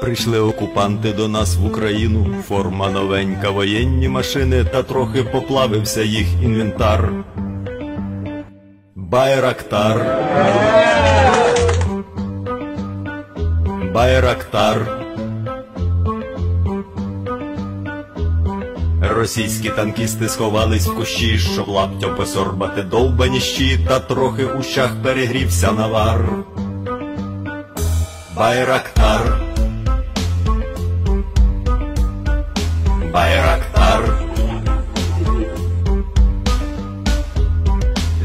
Прийшли окупанти до нас в Україну, форма новенька, воєнні машини, та трохи поплавився їх інвентар. Байрактар. Байрактар. Російські танкісти сховались в кущі, щоб лаптям посорбати довбані щі, та трохи у щах перегрівся навар. Байрактар. Байрактар.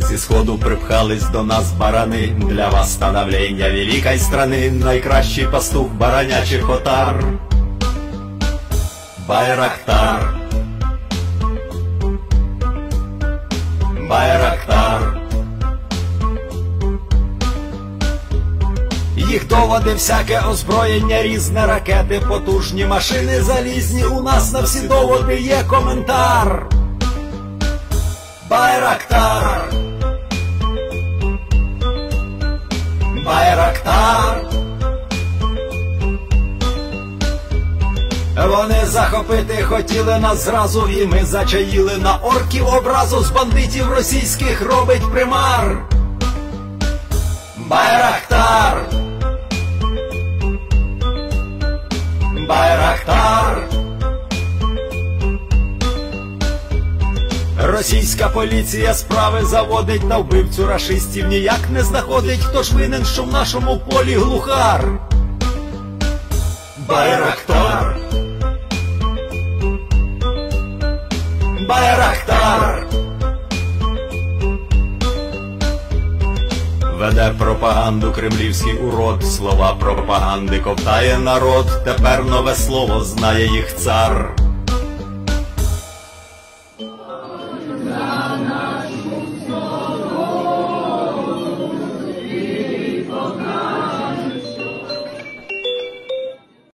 Зі сходу припхались до нас барани Для восстановлення великої страни Найкращий пастух баранячих отар Байрактар Байрактар Їх доводи, всяке озброєння, різне ракети, потужні машини залізні. У нас на всі доводи є коментар. Байрактар. Вони захопити хотіли нас зразу, і ми зачаїли на орків образу з бандитів російських робить примар. Байрактар. Байрактар. Російська поліція справи заводить на вбивцю рашистів ніяк не знаходить, хто ж винен, що в нашому полі глухар. Байрактар. Байрактар. Веде пропаганду кремлівський урод, слова пропаганди ковтає народ, тепер нове слово знає їх цар.